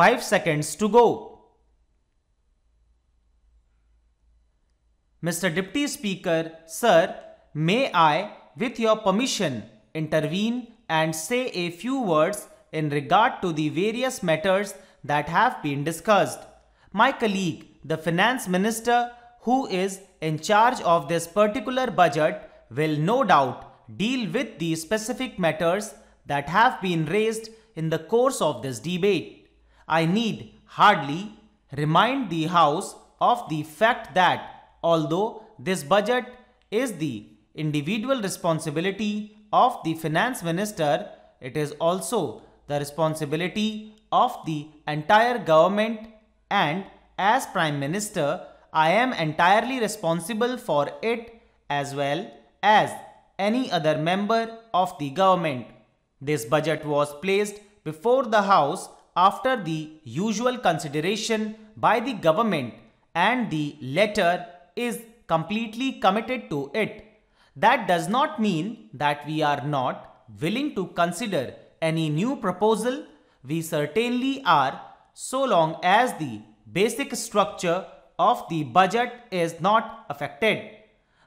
5 seconds to go. Mr. Deputy Speaker, Sir, may I, with your permission, intervene and say a few words in regard to the various matters that have been discussed. My colleague, the Finance Minister, who is in charge of this particular budget, will no doubt deal with the specific matters that have been raised in the course of this debate. I need hardly remind the House of the fact that although this budget is the individual responsibility of the finance minister, it is also the responsibility of the entire government and as prime minister, I am entirely responsible for it as well as any other member of the government. This budget was placed before the house after the usual consideration by the government and the letter is completely committed to it. That does not mean that we are not willing to consider any new proposal. We certainly are so long as the basic structure of the budget is not affected.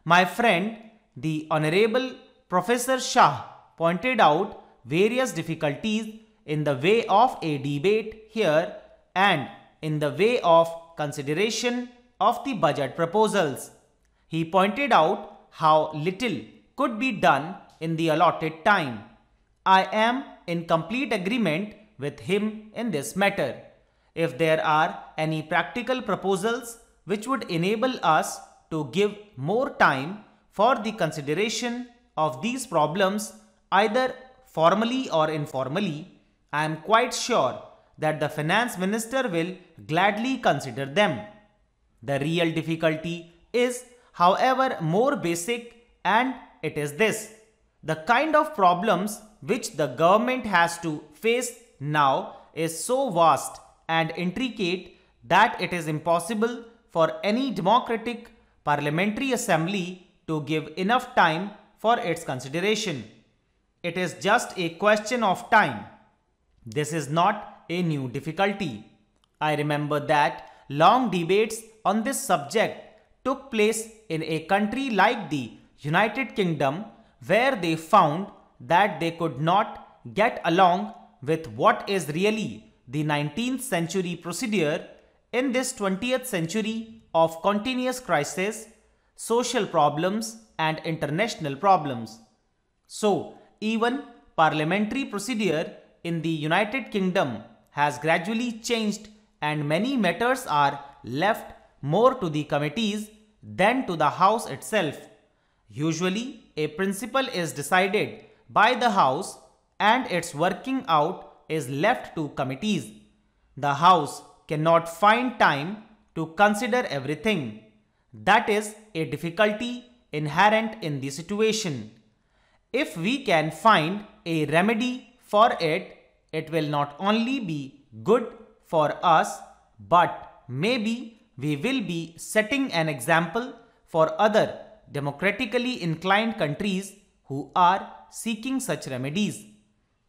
My friend, the Honorable Professor Shah pointed out various difficulties in the way of a debate here and in the way of consideration of the budget proposals. He pointed out how little could be done in the allotted time. I am in complete agreement with him in this matter. If there are any practical proposals which would enable us to give more time for the consideration of these problems either formally or informally, I am quite sure that the finance minister will gladly consider them. The real difficulty is, however, more basic and it is this. The kind of problems which the government has to face now is so vast and intricate that it is impossible for any democratic parliamentary assembly to give enough time for its consideration. It is just a question of time. This is not a new difficulty. I remember that long debates on this subject took place in a country like the United Kingdom where they found that they could not get along with what is really the 19th century procedure in this 20th century of continuous crisis, social problems and international problems. So, even parliamentary procedure in the United Kingdom has gradually changed and many matters are left more to the committees than to the House itself. Usually, a principle is decided by the House and its working out is left to committees. The House cannot find time to consider everything. That is a difficulty inherent in the situation. If we can find a remedy for it, it will not only be good for us, but maybe we will be setting an example for other democratically inclined countries who are seeking such remedies.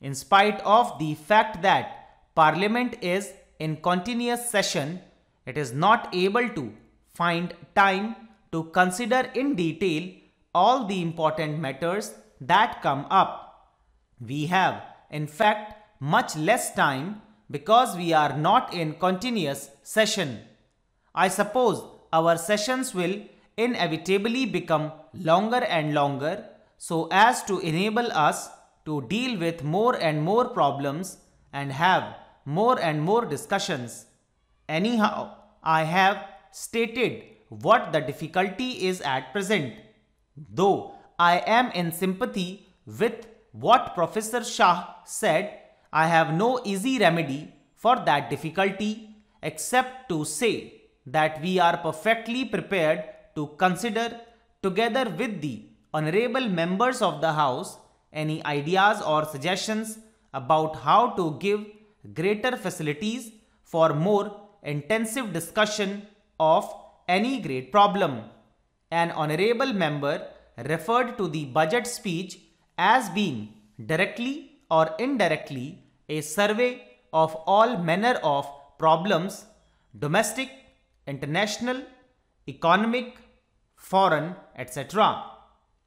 In spite of the fact that Parliament is in continuous session, it is not able to find time to consider in detail all the important matters that come up. We have, in fact, much less time because we are not in continuous session. I suppose our sessions will inevitably become longer and longer so as to enable us to deal with more and more problems and have more and more discussions. Anyhow, I have stated what the difficulty is at present. Though I am in sympathy with what Professor Shah said, I have no easy remedy for that difficulty except to say that we are perfectly prepared to consider together with the honorable members of the House any ideas or suggestions about how to give greater facilities for more intensive discussion of any great problem. An honorable member referred to the budget speech as being directly or indirectly a survey of all manner of problems domestic, international, economic, foreign, etc.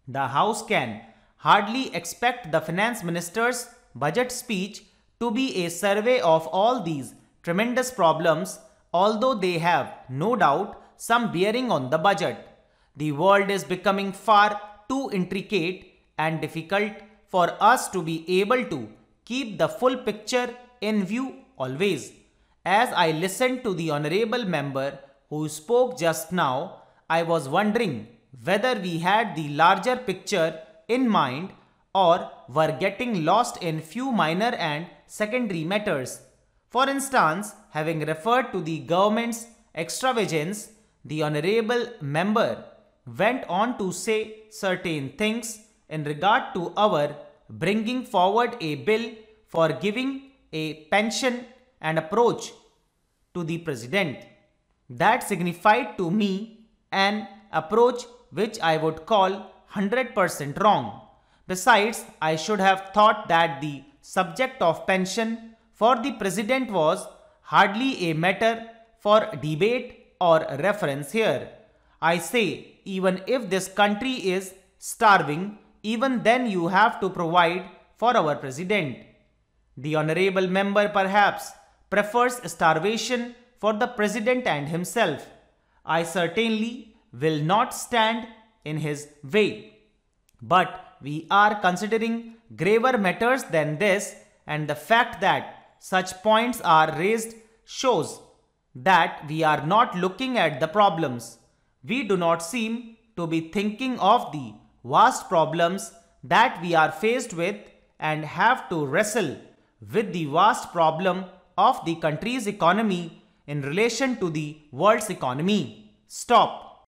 The House can hardly expect the finance minister's budget speech to be a survey of all these tremendous problems, although they have no doubt some bearing on the budget. The world is becoming far too intricate and difficult for us to be able to keep the full picture in view always. As I listened to the honorable member who spoke just now, I was wondering whether we had the larger picture in mind or were getting lost in few minor and secondary matters. For instance, having referred to the government's extravagance, the honorable member went on to say certain things in regard to our bringing forward a bill for giving a pension and approach to the president. That signified to me an approach which I would call 100% wrong. Besides, I should have thought that the subject of pension for the president was hardly a matter for debate or reference here. I say, even if this country is starving, even then you have to provide for our president. The honorable member perhaps prefers starvation for the president and himself. I certainly will not stand in his way. But we are considering graver matters than this and the fact that such points are raised shows that we are not looking at the problems. We do not seem to be thinking of the vast problems that we are faced with and have to wrestle with the vast problem of the country's economy in relation to the world's economy. Stop.